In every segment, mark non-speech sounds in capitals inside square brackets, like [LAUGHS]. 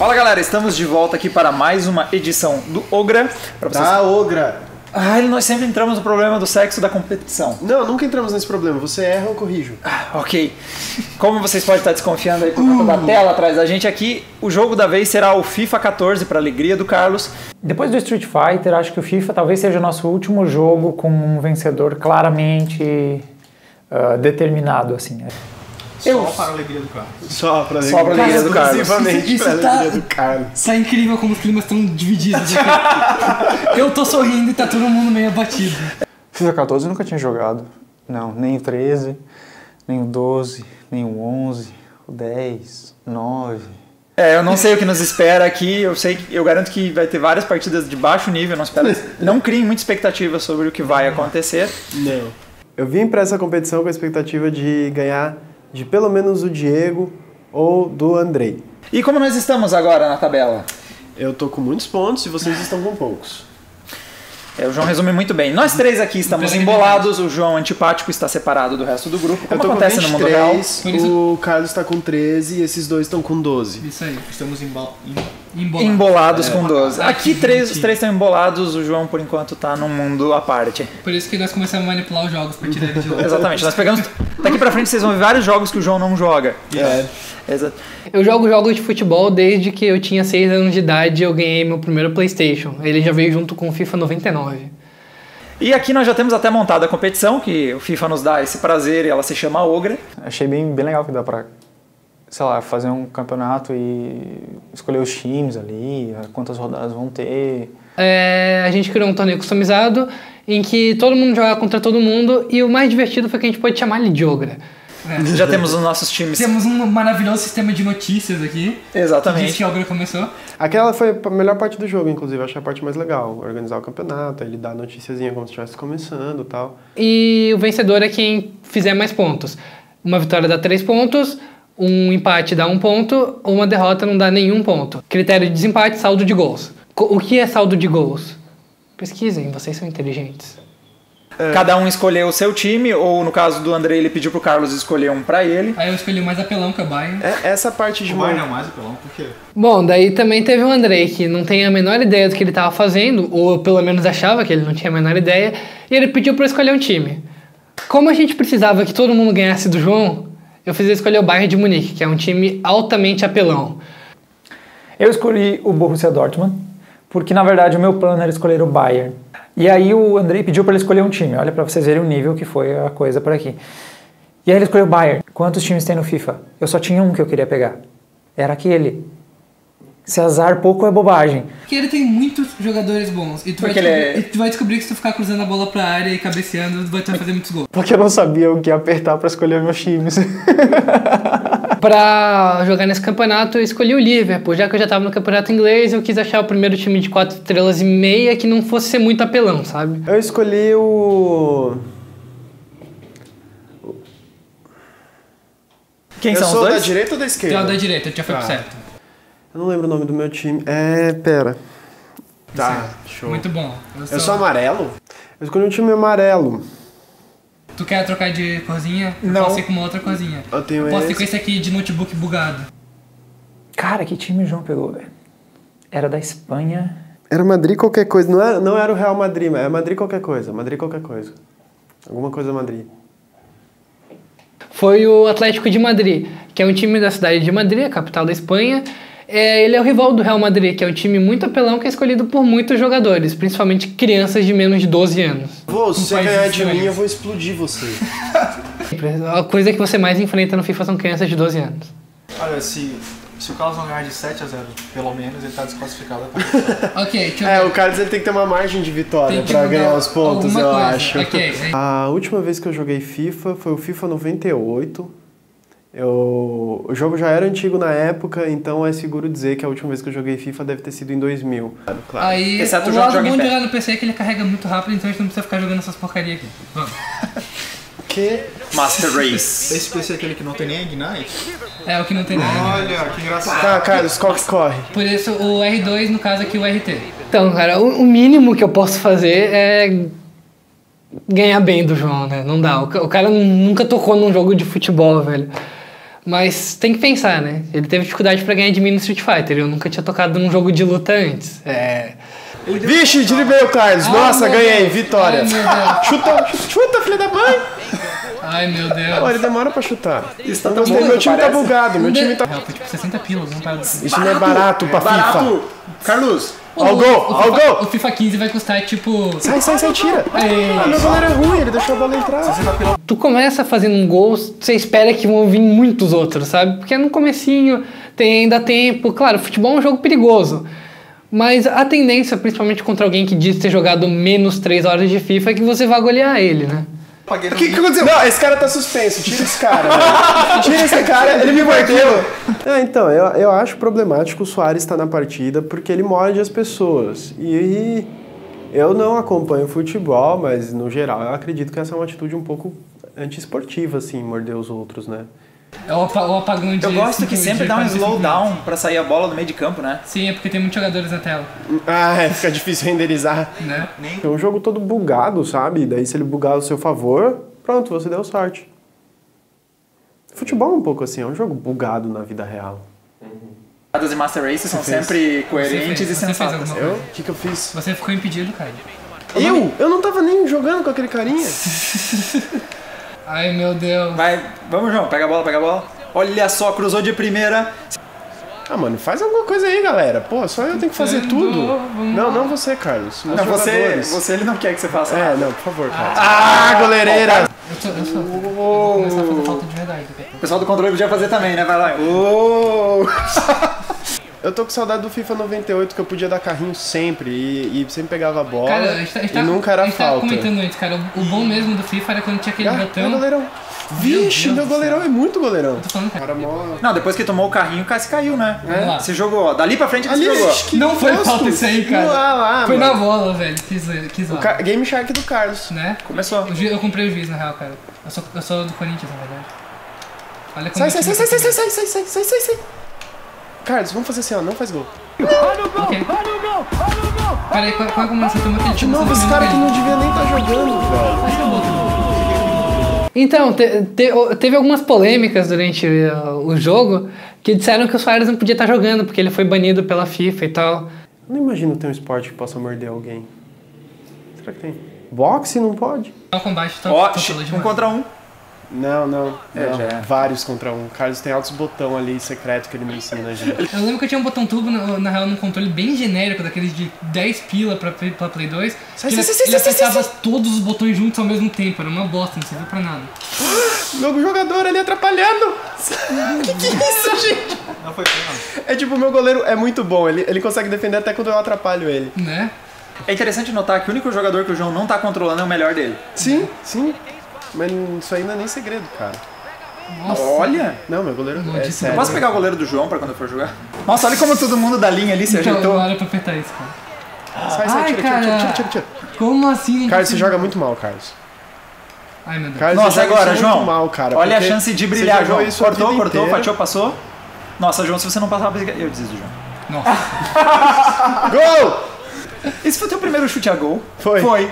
Fala galera, estamos de volta aqui para mais uma edição do Ogra. Pra vocês... Da Ogra. Ah, nós sempre entramos no problema do sexo da competição. Não, nunca entramos nesse problema. Você erra ou corrijo. Ah, ok. Como vocês podem estar desconfiando aí por conta da tela atrás da gente aqui, o jogo da vez será o FIFA 14 para alegria do Carlos. Depois do Street Fighter, acho que o FIFA talvez seja o nosso último jogo com um vencedor claramente uh, determinado, assim. Eu... Só para a alegria do Carlos. Só para a Só pra alegria do Carlos. Exclusivamente Isso- para a isso tá- alegria do Carlos. Isso é incrível como os climas estão divididos aqui. [LAUGHS] Eu tô sorrindo e tá todo mundo meio abatido. FIFA 14 eu nunca tinha jogado. Não, nem o 13, nem o 12, nem o 11, o 10, 9. É, eu não sei o que nos espera aqui. Eu sei, que- eu garanto que vai ter várias partidas de baixo nível. Não espero, não criem muita expectativa sobre o que vai acontecer. Não. Eu vim para essa competição com a expectativa de ganhar de pelo menos o Diego ou do Andrei. E como nós estamos agora na tabela? Eu tô com muitos pontos e vocês estão com poucos. É, o João resume muito bem. Nós três aqui estamos embolados. O João antipático está separado do resto do grupo. Eu Como acontece no mundo real. 23, o Carlos tá com 13 e esses dois estão com 12. Isso aí, estamos embol... em- embolados. Embolados É. com 12. Aqui Aqui, três, os três estão embolados. O João, por enquanto, tá num mundo à parte. Por isso que nós começamos a manipular os jogos pra tirar ele de jogo. [LAUGHS] Exatamente. Nós pegamos. Daqui pra frente vocês vão ver vários jogos que o João não joga. É. Exa- Eu jogo jogos de futebol desde que eu tinha 6 anos de idade e eu ganhei meu primeiro PlayStation. Ele já veio junto com o FIFA 99. E aqui nós já temos até montado a competição, que o FIFA nos dá esse prazer e ela se chama Ogra. Achei bem, bem legal que dá pra, sei lá, fazer um campeonato e escolher os times ali, quantas rodadas vão ter. É, a gente criou um torneio customizado em que todo mundo joga contra todo mundo e o mais divertido foi que a gente pode chamar ele de Ogra. Já temos os nossos times. Temos um maravilhoso sistema de notícias aqui. Que diz Exatamente. que a obra começou. Aquela foi a melhor parte do jogo, inclusive. Achei a parte mais legal. Organizar o campeonato, ele dar a noticiazinha como se estivesse começando e tal. E o vencedor é quem fizer mais pontos. Uma vitória dá 3 pontos, um empate dá 1 ponto, uma derrota não dá nenhum ponto. Critério de desempate, saldo de gols. O que é saldo de gols? Pesquisem, vocês são inteligentes. Cada um escolheu o seu time, ou no caso do André, ele pediu pro Carlos escolher um pra ele. Aí eu escolhi o mais apelão, que é o Bayern. É, essa parte de O Bayern é o mais apelão, por quê? Bom, daí também teve o Andrei, que não tem a menor ideia do que ele estava fazendo, ou pelo menos achava que ele não tinha a menor ideia, e ele pediu para eu escolher um time. Como a gente precisava que todo mundo ganhasse do João, eu fiz escolher o Bayern de Munique, que é um time altamente apelão. Eu escolhi o Borussia Dortmund, porque na verdade o meu plano era escolher o Bayern. E aí o Andrei pediu para ele escolher um time. Olha para vocês verem o nível que foi a coisa por aqui. E aí ele escolheu o Bayern. Quantos times tem no FIFA? Eu só tinha um que eu queria pegar. Era aquele. Se azar pouco é bobagem. Porque ele tem muitos jogadores bons. E tu, vai é- e tu vai descobrir que se tu ficar cruzando a bola pra área e cabeceando, tu vai ter que fazer muitos gols. Porque eu não sabia o que apertar pra escolher meus times. [LAUGHS] Para jogar nesse campeonato, eu escolhi o Liverpool, já que eu já estava no campeonato inglês, eu quis achar o primeiro time de quatro estrelas e meia que não fosse ser muito apelão, sabe? Eu escolhi o. Quem eu são os sou da dois? direita ou da esquerda? da direita, já foi Tá. certo. Eu não lembro o nome do meu time. É. Pera. Tá, show. Muito bom. Eu sou... Eu sou amarelo? Eu escolhi um time amarelo. Tu quer trocar de corzinha? Eu Não. Posso ir com uma outra corzinha. Eu tenho Posso ir esse. com esse aqui de notebook bugado. Cara, que time o João pegou, velho? Era da Espanha. Era Madrid qualquer coisa. Não era, não era o Real Madrid, mas é Madrid qualquer coisa. Madrid qualquer coisa. Alguma coisa Madrid. foi o Atlético de Madrid, que é um time da cidade de Madrid, a capital da Espanha. É, ele é o rival do Real Madrid, que é um time muito apelão que é escolhido por muitos jogadores, principalmente crianças de menos de 12 anos. Vô, se você ganhar de mim, eu vou explodir você. [LAUGHS] A coisa que você mais enfrenta no FIFA são crianças de 12 anos. Olha, se, se o Carlos não ganhar de 7 a 0, pelo menos, ele tá desclassificado. [LAUGHS] Ok, deixa eu É, o Carlos ele tem que ter uma margem de vitória mudar ganhar os pontos, eu coisa. acho. Ok, [LAUGHS] aí- A última vez que eu joguei FIFA foi o FIFA 98. Eu, o jogo já era antigo na época, então é seguro dizer que a última vez que eu joguei FIFA deve ter sido em 2000. Claro. Aí, Exceto o o jogo lado bom de jogar no PC é que ele carrega muito rápido, então a gente não precisa ficar jogando essas porcaria aqui. Vamos. Que? Master Race. Esse PC é aquele que não tem nem Ignite? É o que não tem nada. Olha, que engraçado. Tá, Carlos, qual que corre? Por isso o R2, no caso aqui, o RT. Então, cara, o, mínimo que eu posso fazer é ganhar bem do João, né? Não dá. O cara nunca tocou num jogo de futebol, velho. Mas tem que pensar, né? Ele teve dificuldade pra ganhar de mim no Street Fighter. Eu nunca tinha tocado num jogo de luta antes. É. Vixe, driblei o Carlos. Nossa, ganhei, Deus. vitória. Chuta, chuta, filha da mãe. Ai, meu Deus. ele demora pra chutar. Isso tá Não tão bom, meu time tá parece. bugado, meu time tá... Real, foi tipo 60 pilas, não para. Isso não é barato pra FIFA. Barato! Carlos, Ó o gol, ó o FIFA- gol. O FIFA 15 vai custar tipo. Sai, sai, sai, tira. Ei, Ah, meu goleiro é ruim, ele deixou a bola entrar. Tu começa fazendo um gol, você espera que vão vir muitos outros, sabe? Porque no comecinho tem ainda tempo. Claro, futebol é um jogo perigoso. Mas a tendência, principalmente contra alguém que diz ter jogado menos 3 horas de FIFA, é que você vá golear ele, né? O que, que aconteceu? Não, esse cara tá suspenso. Tira esse cara. velho. [LAUGHS] Tira esse cara, ele me mordeu. É, então, eu, eu acho problemático o Soares estar na partida porque ele morde as pessoas. E eu não acompanho futebol, mas no geral eu acredito que essa é uma atitude um pouco antiesportiva, assim, morder os outros, né? É o, apa- o apagão de. eu gosto que sempre dá um 45 minutos. slowdown pra sair a bola do meio de campo, né? Sim, é porque tem muitos jogadores na tela, Ah, é, fica difícil renderizar. né? É um jogo todo bugado, sabe? Daí se ele bugar ao seu favor, pronto, você deu sorte. Futebol é um pouco assim, é um jogo bugado na vida real. As e Master Races são fez? sempre coerentes fez- e sensatas. Eu? O que, que eu fiz? Você ficou impedido, cara. Eu? Eu não tava nem jogando com aquele carinha. [LAUGHS] Ai, meu Deus. Vai, vamos, João, pega a bola, pega a bola. Olha só, cruzou de primeira. Ah, mano, faz alguma coisa aí, galera. Pô, só eu tenho que fazer tudo. Não, não você, Carlos. Não, você, você ele não quer que você faça É, não, por favor, Carlos. Ah, goleireira! Eu sou. Eu sou. Eu vou começar a fazer falta de verdade. O pessoal do controle podia fazer também, né? Vai lá. Ô! [LAUGHS] Eu tô com saudade do FIFA 98, que eu podia dar carrinho sempre e, e sempre pegava a bola Cara, a gente, tá- a gente e tá- nunca a era gente tava falta. comentando antes, cara. O, o bom mesmo do FIFA era quando tinha aquele Ah, botão. meu goleirão. Vixe, meu do goleirão é muito goleirão. Tô falando, cara. Mó... Não, depois que tomou o carrinho, o cara se caiu, né? Lá. Se jogou, ó. Dali pra frente Ali, se jogou. que Não foi gosto. falta isso aí, cara. Ah, lá, Foi mano. na bola, velho. Quis, quis O lá. ca- Game Shark do Carlos. Né? Começou. Ju- Eu comprei o juiz, na real, cara. Eu sou, eu sou do Corinthians, na verdade. Olha como Sai, eu sai, sai, sai, sai, sai, sai, sai, sai, sai, sai. Carlos, vamos fazer assim, ó, não faz gol. Ok. Peraí, qual, qual é a combinação? Tem uma que De novo, esse cara que não devia nem estar jogando, velho. Então, te- te- teve algumas polêmicas durante uh, o jogo que disseram que o Soares não podia estar jogando porque ele foi banido pela FIFA e tal. Eu não imagino ter um esporte que possa morder alguém. Será que tem? Boxe não pode? O combate tá, Ó, tá pelo um contra um. Não, não. É, não. já é. Vários contra um. O Carlos tem altos botão ali secreto que ele me ensina, gente. Eu lembro que eu tinha um botão turbo, na, na real, num controle bem genérico, daqueles de 10 pila pra, pra Play 2. Sai, sai, sai, ele apertava todos os botões juntos ao mesmo tempo. Era uma bosta, não serviu pra nada. [GASPS] meu jogador ali atrapalhando. [LAUGHS] que que é isso, [LAUGHS] gente? Não foi pena. É tipo, o meu goleiro é muito bom. Ele, ele consegue defender até quando eu atrapalho ele. Né? É interessante notar que o único jogador que o João não tá controlando é o melhor dele. Sim, sim. Mas isso aí não é nem segredo, cara. Nossa. Olha! Não, meu goleiro é Maldito. sério. Posso pegar o goleiro do João pra quando eu for jogar? Nossa, olha como todo mundo da linha ali se Então, ajeitou. não era pra apertar isso, cara. Sai, sai, Ai, tira, tira, tira, cara. tira, tira, tira. Como assim? Não Carlos, você joga muito mal, Carlos. Ai, meu Deus. Carlos Nossa, você joga agora, João. muito mal, cara. olha a chance de brilhar, João. isso Cortou, cortou, fatiou, passou. Nossa, João, se você não passar, eu desisto, João. Nossa. [LAUGHS] Gol! Esse foi o teu primeiro chute a gol? Foi. Foi.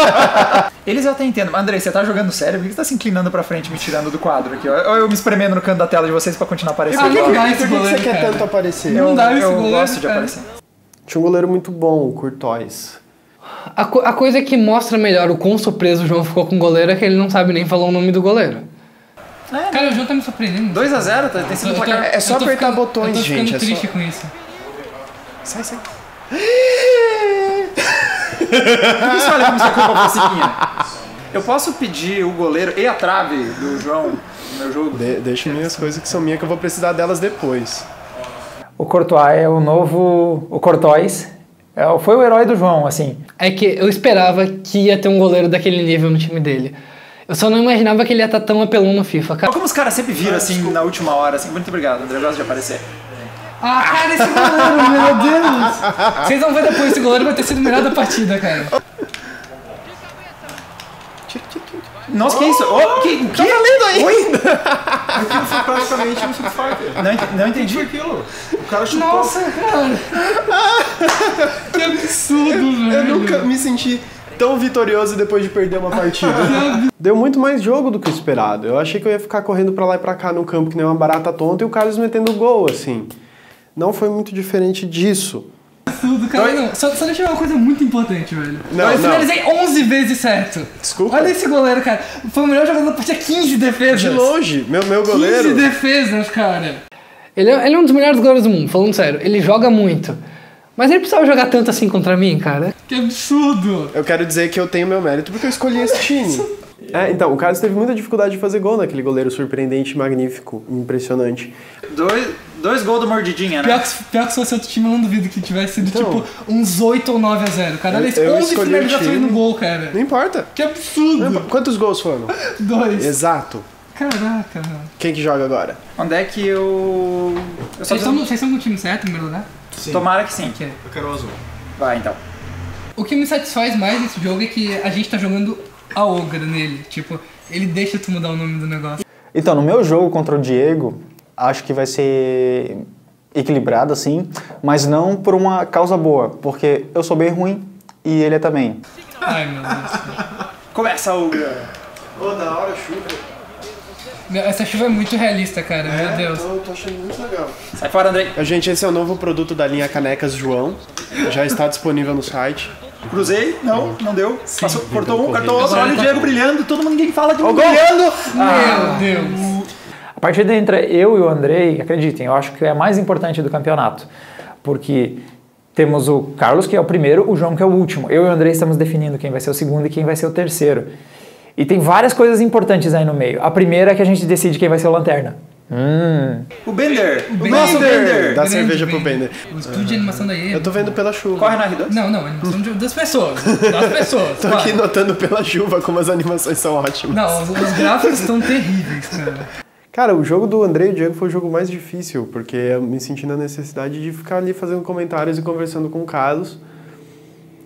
[LAUGHS] Eles eu até entendo. Mas, Andrei, você tá jogando sério? Por que você tá se inclinando pra frente, me tirando do quadro aqui? ó? Ou eu me espremendo no canto da tela de vocês pra continuar aparecendo? Ah, não dá Por esse que, que goleiro, você quer tanto aparecer? Não dá esse eu goleiro, gosto de cara. aparecer. Tinha um goleiro muito bom, o Courtois. A, co- a coisa que mostra melhor o quão surpreso o João ficou com o goleiro é que ele não sabe nem falar o nome do goleiro. Cara, o João tá me surpreendendo. 2x0, tá, tem sido Eu um tô- placar. É só eu apertar ficando- botões, eu tô ficando gente, é só- triste com isso. Sai, sai. [GASPS] [GASPS] Por que você olha como se a? Eu posso pedir o goleiro e a trave do João no meu jogo? De, deixa minhas coisas que são minhas que eu vou precisar delas depois. O Courtois é o novo. O Courtois é, foi o herói do João, assim. É que eu esperava que ia ter um goleiro daquele nível no time dele. Eu só não imaginava que ele ia estar tão apelão no FIFA. Cara, como os caras sempre viram assim na última hora. Assim. Muito obrigado, André. Eu gosto de aparecer. Ah, cara, esse goleiro, meu Deus! Vocês vão ver depois, esse goleiro vai ter sido o melhor da partida, cara. Nossa, que isso? Oh, que, que? valendo aí! Oi? Aquilo foi praticamente um Street Fighter. Não, entendi. aquilo. O cara chutou. Nossa, cara! Que absurdo, velho. Eu nunca me senti tão vitorioso depois de perder uma partida. Deu muito mais jogo do que o esperado. Eu achei que eu ia ficar correndo pra lá e pra cá no campo que nem uma barata tonta e o Carlos metendo gol, assim. Não foi muito diferente disso. Tudo, cara. Não, só, só deixa eu uma coisa muito importante, velho. Não, eu não. finalizei 11 vezes certo. Desculpa. Olha esse goleiro, cara. Foi o melhor jogador da partida, 15 defesas. De longe, meu, meu 15 goleiro. defesas, cara. Ele é, ele é um dos melhores goleiros do mundo, falando sério. Ele joga muito. Mas ele precisava jogar tanto assim contra mim, cara. Que absurdo. Eu quero dizer que eu tenho meu mérito porque eu escolhi esse time. [LAUGHS] É, então, o Carlos teve muita dificuldade de fazer gol naquele goleiro surpreendente, magnífico, impressionante. Dois, dois gols do Mordidinha, né? Pior que, pior que se fosse outro time, eu não duvido que tivesse sido Então. tipo uns 8 ou 9 a 0. Cara, olha isso, Eu 11 escolhi o finalizações no gol, cara. Não importa. Que absurdo. Quantos gols foram? [LAUGHS] Dois. Exato. Caraca, mano. Quem que joga agora? Onde é que eu. Eu Vocês estão, vocês estão com o time certo, em primeiro lugar? Tomara que sim. Eu quero o azul. Vai então. O que me satisfaz mais nesse jogo é que a gente tá jogando a Ogra nele. Tipo, ele deixa tu mudar o nome do negócio. Então, no meu jogo contra o Diego, acho que vai ser equilibrado, assim, mas não por uma causa boa, porque eu sou bem ruim e ele é também. Ai, meu Deus. Começa o. Ô, da hora, chuva. Essa chuva é muito realista, cara. Meu Deus. Eu tô achando muito legal. Sai fora, Andrei. Gente, esse é o novo produto da linha Canecas João. Já está disponível no site. Cruzei, não, não deu. Passou, cortou um, cortou outro. Olha o Diego brilhando, todo mundo ninguém fala de um gol! brilhando. Meu Deus. A partida entre eu e o Andrei, acreditem, eu acho que é a mais importante do campeonato. Porque temos o Carlos, que é o primeiro, o João, que é o último. Eu e o Andrei estamos definindo quem vai ser o segundo e quem vai ser o terceiro. E tem várias coisas importantes aí no meio. A primeira é que a gente decide quem vai ser o Lanterna. Hum. O Bender. O Bender. nosso Bender. Dá Grande cerveja pro Bender. Bender. O estúdio de animação da EA. Eu tô vendo pela chuva. Corre na R2. Não, não, animação de- das pessoas. Das [LAUGHS] pessoas. Tô claro. aqui notando pela chuva como as animações são ótimas. Não, os, os gráficos estão terríveis, cara. Cara, o jogo do André e o Diego foi o jogo mais difícil, porque eu me senti na necessidade de ficar ali fazendo comentários e conversando com o Carlos,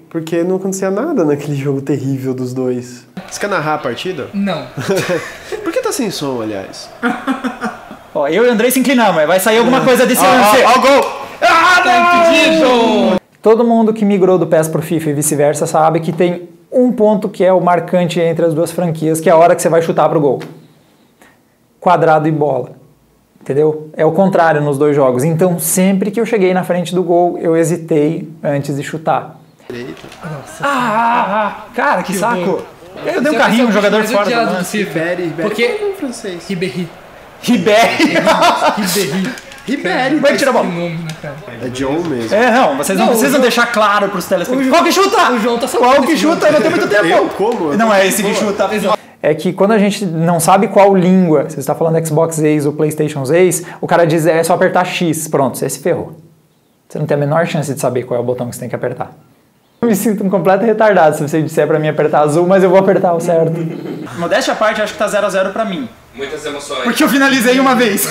porque não acontecia nada naquele jogo terrível dos dois. Você quer narrar a partida? Não. [LAUGHS] Por que tá sem som, aliás? [LAUGHS] Ó, eu e o Andrei se inclinamos, vai sair alguma coisa desse lance. Ó, ó o gol! Tá impedido! Todo mundo que migrou do PES pro FIFA e vice-versa sabe que tem um ponto que é o marcante entre as duas franquias, que é a hora que você vai chutar pro gol. Quadrado e bola. Entendeu? É o contrário nos dois jogos. Então, sempre que eu cheguei na frente do gol, eu hesitei antes de chutar. Ah, cara, que saco. horror. Eu dei um carrinho, um jogador fora do do lance. FIFA. Ribéry, Ribéry. Porque- é francês? Ribéry. Ribéry. Ribéry. Ribéry. Vai tirar a Que bola. nome, né, cara? É John mesmo. É, não, vocês não, Não, precisam João- deixar claro pros telespectadores. Qual que chuta? O João tá Qual que chuta? Não tem muito tempo. Eu como? Não é esse que chuta. É que quando a gente não sabe qual língua, você está falando Xbox Ace ou PlayStation Ace, o cara diz é só apertar X, pronto, você se ferrou. Você não tem a menor chance de saber qual é o botão que você tem que apertar. Eu me sinto um completo retardado se você disser pra mim apertar azul, mas eu vou apertar o certo. Modéstia à parte, acho que tá 0x0 pra mim. Muitas emoções. Porque eu finalizei uma vez.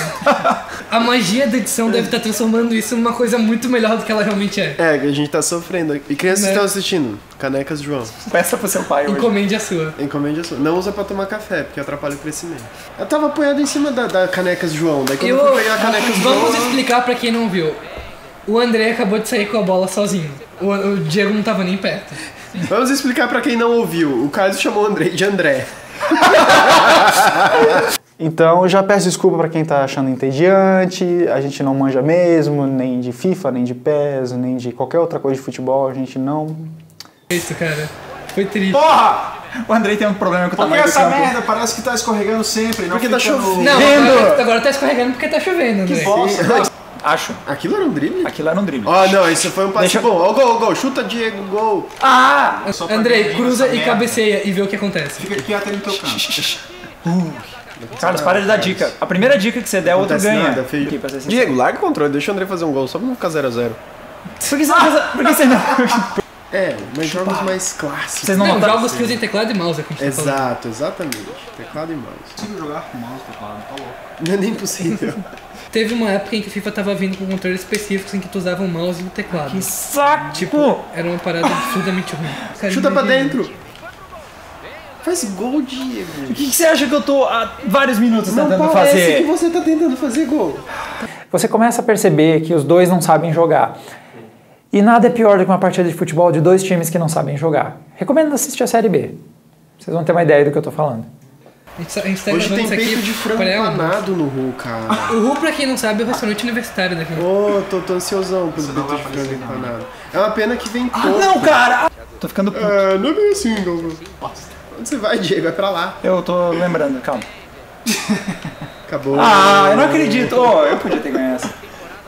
A magia da edição deve estar transformando isso numa coisa muito melhor do que ela realmente é. É, a gente tá sofrendo. E crianças Né? estão assistindo. Canecas João. Peça pro seu pai hoje. Encomende a sua. Encomende a sua. Não usa pra tomar café, porque atrapalha o crescimento. Eu tava apoiado em cima da, da Canecas João. Daí quando eu, Eu, fui pegar a Canecas João... vamos explicar pra quem não viu. O André acabou de sair com a bola sozinho. O, o Diego não tava nem perto. Vamos explicar pra quem não ouviu. O Carlos chamou o André de André. [LAUGHS] Então, eu já peço desculpa para quem tá achando entediante, a gente não manja mesmo, nem de FIFA, nem de PES, nem de qualquer outra coisa de futebol, a gente não... Isso, cara. Foi triste. Porra! O Andrei tem um problema com o Por que tamanho do essa campo. merda parece que tá escorregando sempre? Não Porque tá fica no- chovendo. Não, agora, agora tá escorregando porque tá chovendo, André. Bosta. Acho. Aquilo era um drible? Aquilo era um drible. Ó, não, isso foi um passe Deixa- bom. Ó, o gol, o gol. Chuta, Diego, gol. Ah! Andrei, cruza e merda. cabeceia e vê o que acontece. Fica quieto aí no teu canto. Carlos, para de dar dica. A primeira dica que você der, o outro ganha. nada, filho. Aqui. Diego, larga o controle. Deixa o André fazer um gol, só pra não ficar 0x0. Por que você não... faz- Por que você não... É, mas jogos mais clássicos. Vocês não, Não, jogos que usem teclado e mouse é que a gente tá falando. Exato, exatamente. Teclado e mouse. Consigo jogar com mouse e teclado, tá louco. Não é nem possível. [LAUGHS] Teve uma época em que o FIFA tava vindo com controles específicos em que tu usava o mouse e o teclado. Que saco! Tipo, era uma parada absurdamente ruim. Cara, [LAUGHS] Chuta pra dentro. Faz gol, Diego. O que, que você acha que eu tô há vários minutos Não tentando parece fazer? que você tá tentando fazer gol. Você começa a perceber que os dois não sabem jogar. E nada é pior do que uma partida de futebol de dois times que não sabem jogar. Recomendo assistir a Série B. Vocês vão ter uma ideia do que eu tô falando. A gente, tá- a gente tá Hoje tem isso aqui peito de frango empanado no Ru, cara. O Ru, pra quem não sabe, é o restaurante universitário daqui. Ô, tô, tô ansiosão pelo peito de frango empanado. É uma pena que vem pouco. Não, cara! Tô ficando puto. É, não é bem assim, Douglas. Onde você vai, Diego? Vai pra lá. Eu tô lembrando, calma. [LAUGHS] Acabou. Ah, eu não acredito. Oh, eu podia ter ganho essa.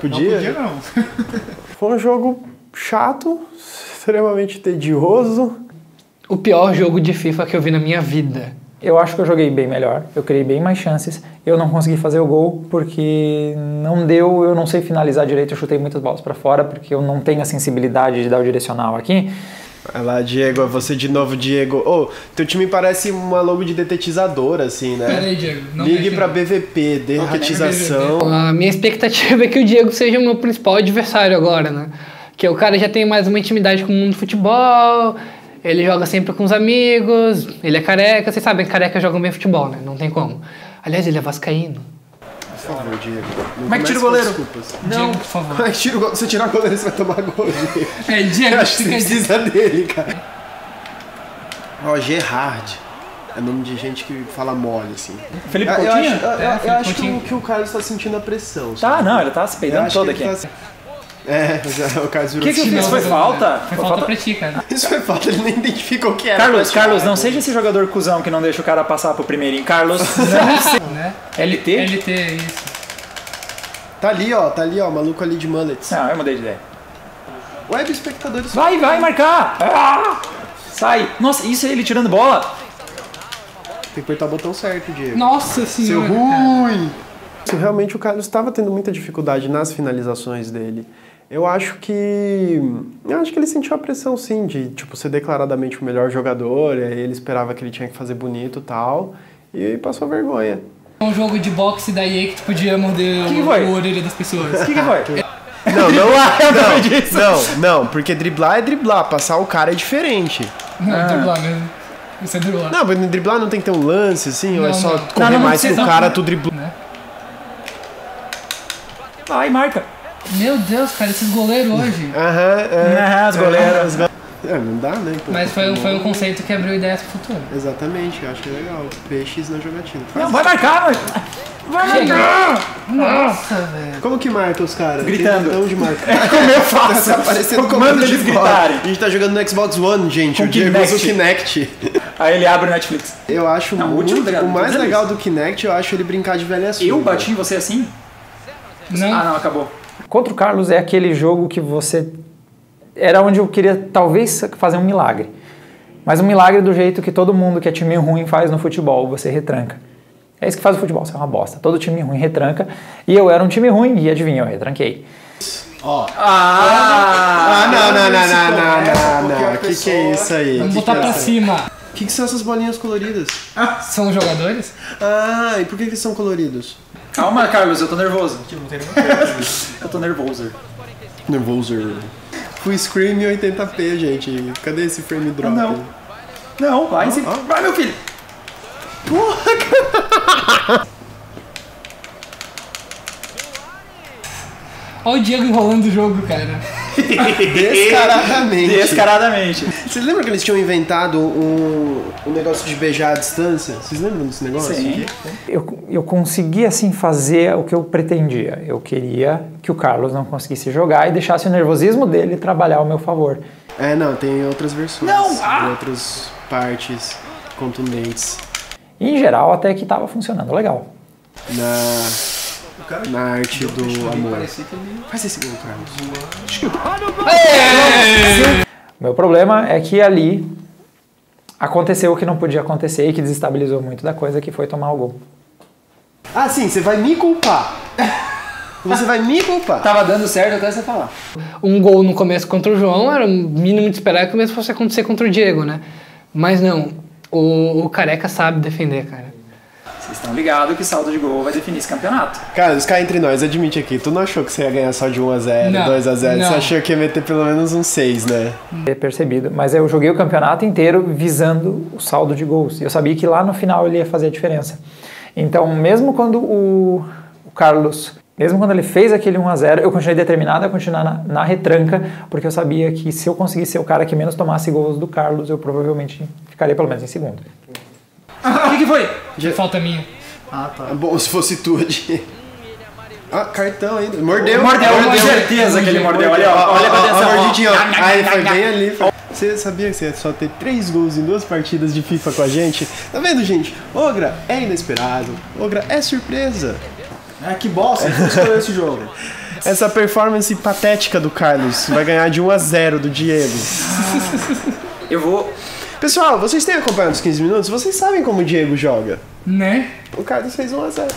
Podia? Podia não. Foi um jogo chato, extremamente tedioso. O pior jogo de FIFA que eu vi na minha vida. Eu acho que eu joguei bem melhor, eu criei bem mais chances. Eu não consegui fazer o gol porque não deu, eu não sei finalizar direito, eu chutei muitas bolas para fora porque eu não tenho a sensibilidade de dar o direcional aqui. Olha lá, Diego, é você de novo, Diego. Ô, teu time parece uma logo de detetizador, assim, né? Pera aí, Diego. Não Ligue pra. BVP, derratização. A minha expectativa é que o Diego seja o meu principal adversário agora, né? Que o cara já tem mais uma intimidade com o mundo do futebol, ele joga sempre com os amigos, ele é careca, vocês sabem que careca jogam bem futebol, né? Não tem como. Aliás, ele é vascaíno. Por favor, Diego. Não Como é que tira o goleiro? Desculpas. Diego, por favor. Como é que tira o goleiro? Se você tirar o goleiro, você vai tomar gol, Diego. É, Diego, Eu acho que você precisa dele, cara. Ó, Gerard. É nome de gente que fala mole, assim. Felipe eu Coutinho? acho, eu- eu- É, eu Felipe acho que, Coutinho. o, que o Carlos tá sentindo a pressão. Tá, sabe? não, ele tá se peidando todo que aqui. tá- É, já, o Carlos O virou que, que eu fiz? Não, Foi não, falta? Foi falta pra ti, cara. Isso foi falta, ele nem identificou o que era. Carlos, Carlos, não seja esse jogador cuzão que não deixa o cara passar pro primeirinho. Carlos, né? LT? LT, isso. Tá ali, ó, tá ali, ó, maluco ali de mullets. Não, eu mudei de ideia. Web espectadores. Vai, vai marcar! Ah! Sai! Nossa, isso é ele tirando bola! Tem que apertar o botão certo, Diego. Nossa Seu senhora. ruim! Realmente o Carlos estava tendo muita dificuldade nas finalizações dele. Eu acho que. Eu acho que ele sentiu a pressão sim, de tipo, ser declaradamente o melhor jogador, e aí ele esperava que ele tinha que fazer bonito e tal. E passou vergonha. Um jogo de boxe da EA que tu podia morder Que que orelha das pessoas. O que, que foi? [LAUGHS] Não, não, [LAUGHS] disso. não, não, não, porque driblar é driblar, passar o cara é diferente. Não, driblar mesmo. Isso é driblar. Não, mas driblar não tem que ter um lance assim, ou é Não, só não. correr Não, não, não mais pro não. cara, tu driblar. Né? Vai, marca! Meu Deus, cara, esses goleiros hoje. Aham, é. Ah, as goleiras. É, não dá, né? pô? Mas foi, um- foi um conceito que abriu ideias pro futuro. Exatamente, eu acho que é legal. Peixes na jogatina. Não, vai marcar, vai! Vai marcar! Nossa, velho. Como que marca os caras? Gritando. Botão de marcar. [LAUGHS] Como eu faço? Tá parecendo Eu comando de eles gritarem. A gente tá jogando no Xbox One, gente. Com o Diego usa o Kinect. Aí ele abre o Netflix. Eu acho Não, o muito... último, tá ligado? o mais Tô dizendo legal isso. do Kinect, eu acho ele brincar de velha surda. Eu bati em você assim? Não. Ah, não, acabou. Contra o Carlos é aquele jogo que você. Era onde eu queria talvez fazer um milagre. Mas um milagre do jeito que todo mundo que é time ruim faz no futebol, você retranca. É isso que faz o futebol, você é uma bosta. Todo time ruim retranca. E eu era um time ruim e adivinha, eu retranquei. Ah! Ah, não, não, não, não, não, não, não. que, que é isso aí? Vamos botar que é pra cima. O que, que são essas bolinhas coloridas? São os jogadores? Ah, e por que, que eles são coloridos? Calma, Carlos, eu tô nervoso. Tipo, não tem nenhum [LAUGHS] Eu tô nervoso. Nervoso. Full screen em 80p, gente. Cadê esse frame drop? Não. Não, vai sim. Vai, meu filho! Olha o Diego enrolando o jogo, cara. Descaradamente. Descaradamente. Vocês lembram que eles tinham inventado um, um negócio de beijar à distância? Vocês lembram desse negócio? Sim. Eu, eu consegui assim fazer o que eu pretendia. Eu queria que o Carlos não conseguisse jogar e deixasse o nervosismo dele trabalhar ao meu favor. É, não, tem outras versões. Não, ah! Outras partes contundentes. E, em geral até que estava funcionando legal. Na, cara na arte do amor. Ele Faz esse gol, Carlos. O meu problema é que ali aconteceu o que não podia acontecer e que desestabilizou muito da coisa, que foi tomar o gol. Ah, sim, você vai me culpar. Você vai me culpar. Tava dando certo até você falar. Um gol no começo contra o João era o mínimo de esperar que o mesmo fosse acontecer contra o Diego, né? Mas não, o, o Careca sabe defender, cara. Vocês estão ligados que saldo de gol vai definir esse campeonato. Carlos, cá entre nós, admite aqui, tu não achou que você ia ganhar só de 1x0, Não, 2x0? Você achou que ia meter pelo menos um 6, né? Ter percebido. Mas eu joguei o campeonato inteiro visando o saldo de gols. E eu sabia que lá no final ele ia fazer a diferença. Então, mesmo quando o, o Carlos Mesmo quando ele fez aquele 1x0, eu continuei determinado a continuar na, na retranca, porque eu sabia que se eu conseguisse ser o cara que menos tomasse gols do Carlos, eu provavelmente ficaria pelo menos em segundo. O que, que foi? Já falta minha. Ah, tá. É bom se fosse tu, de... Ah, cartão ainda. Mordeu. Mordeu, com certeza que ele mordeu. Olha, ó, olha ó. mordidinho, ó. Aí foi bem ali. foi- Você sabia que você ia só ter três gols em duas partidas de FIFA com a gente? Tá vendo, gente? Ogra é inesperado. Ogra é surpresa. Ah, que bosta, escolheu esse jogo. Essa performance patética do Carlos vai ganhar de 1 a 0 do Diego. Eu vou. Pessoal, vocês têm acompanhado os 15 minutos? Vocês sabem como o Diego joga. Né? O Carlos fez 1 a 0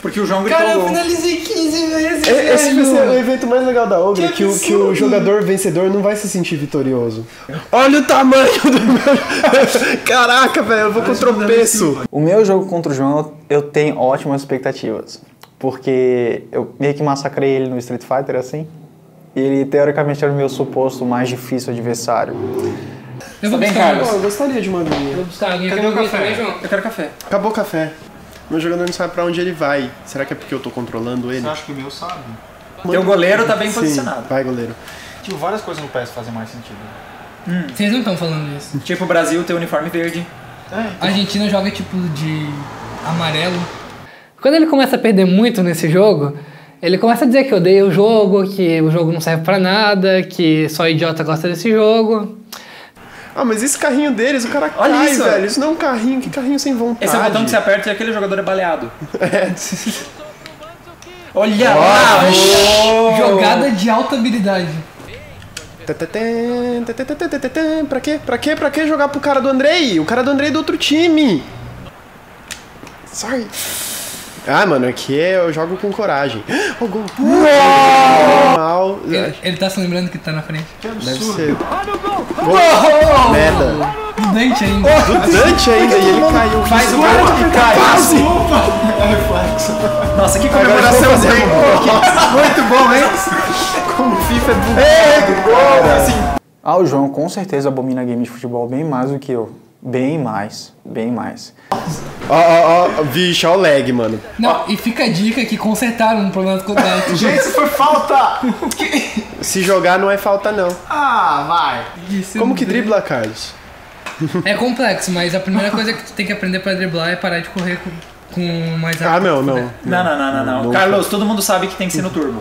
Porque o João gritou Cara, eu gol. finalizei 15 vezes. E- Esse vai ser o evento mais legal da Ogra, Que que, o, que o jogador vencedor não vai se sentir vitorioso. Olha o tamanho do meu... [LAUGHS] Caraca, velho, eu vou com tropeço. O meu jogo contra o João, eu tenho ótimas expectativas. Porque eu meio que massacrei ele no Street Fighter, assim. E ele, teoricamente, era o meu suposto mais difícil adversário. Eu vou bem, buscar Carlos? Pô, eu gostaria de uma aguinha. Vou buscar Cadê o café? também, João? Eu quero café. Acabou o café. Meu jogador não sabe pra onde ele vai. Será que é porque eu tô controlando ele? Você acha que o meu sabe? Teu goleiro tá bem Sim, posicionado. vai, goleiro. Tipo, várias coisas no PS fazem mais sentido. Vocês não estão falando isso. Tipo o Brasil ter uniforme verde. A Argentina joga tipo de amarelo. Quando ele começa a perder muito nesse jogo, ele começa a dizer que odeia o jogo, que o jogo não serve pra nada, que só idiota gosta desse jogo. Ah, mas esse carrinho deles, o cara Olha cai, isso. velho. Isso não é um carrinho, que carrinho sem vontade. Esse é o botão que você aperta e aquele jogador é baleado. [LAUGHS] Olha lá! Jogada de alta habilidade. Pra quê? Pra quê? Pra quê jogar pro cara do Andrei? O cara do Andrei é do outro time. Sorry. Ah, mano, aqui é- eu jogo com coragem. [GASPS] O gol. Mal. Ele, ele tá se lembrando que tá na frente. Deve ser. Gol. Merda. O Dante ainda. Do Dante ainda e ele caiu. Faz o gol e cai. Quase. Nossa, que comemoração gol aqui. Muito bom, hein? Como o FIFA é bugado. Ah, o João com certeza abomina game de futebol bem mais do que eu. Bem mais, bem mais. Ó, ó, ó. Vixe, ó o lag, mano. Não, e fica a dica que consertaram um problema com o Dante. Gente, isso foi falta! Se jogar não é falta, não. Ah, vai! Isso Como que dribla, Carlos? É complexo, mas a primeira coisa que tu tem que aprender pra driblar é parar de correr com, com mais Ah, não, não. Não, não, não, não, não. Não. Carlos, todo mundo sabe que tem que ser no turbo.